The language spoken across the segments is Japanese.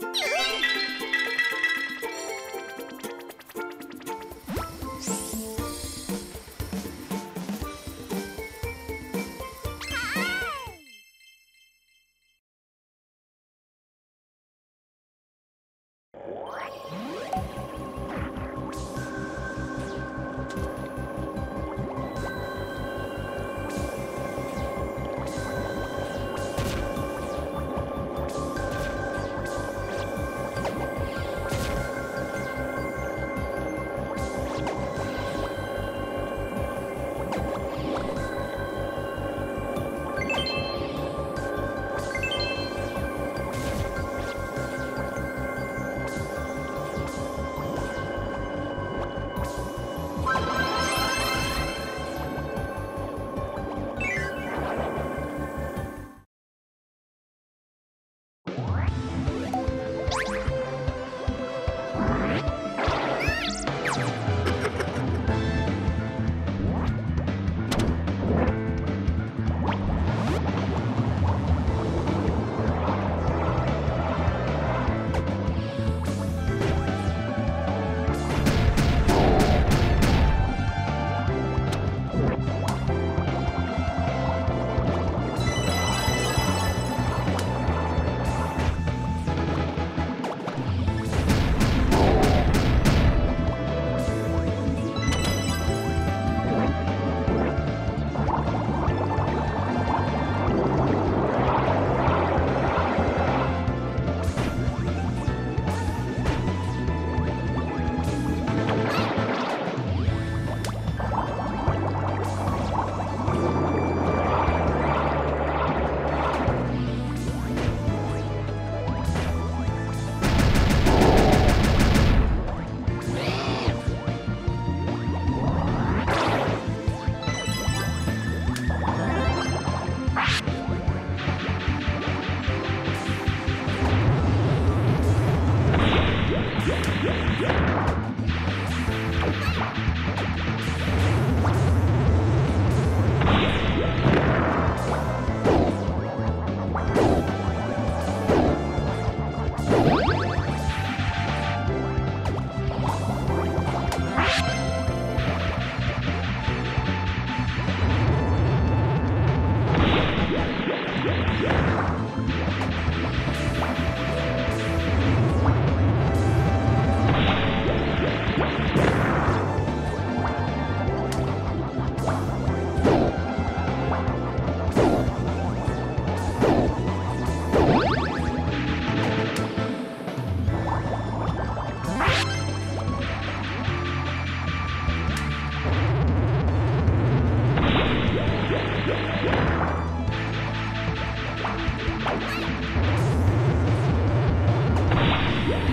What?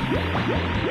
Yeah, yeah, yeah.